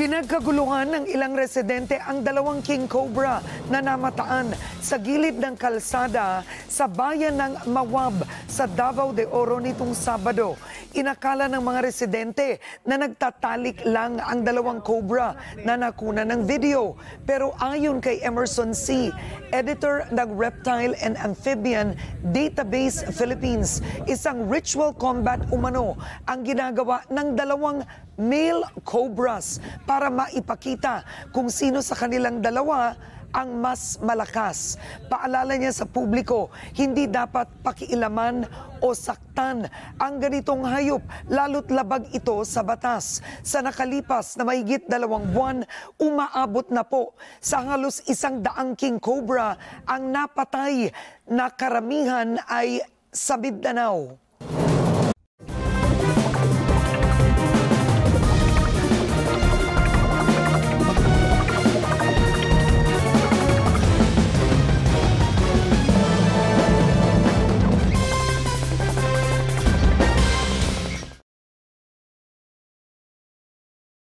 Pinagkaguluhan ng ilang residente ang dalawang king cobra na namataan sa gilid ng kalsada sa bayan ng Mawab sa Davao de Oro nitong Sabado. Inakala ng mga residente na nagtatalik lang ang dalawang cobra na nakuna ng video. Pero ayon kay Emerson C., editor ng Reptile and Amphibian Database Philippines, isang ritual combat umano ang ginagawa ng dalawang male cobras para maipakita kung sino sa kanilang dalawa ang mas malakas. Paalala niya sa publiko, hindi dapat pakiilaman o saktan ang ganitong hayop, lalo't labag ito sa batas. Sa nakalipas na mahigit dalawang buwan, umaabot na po sa halos isang daang king cobra ang napatay na karamihan ay sa Mindanao.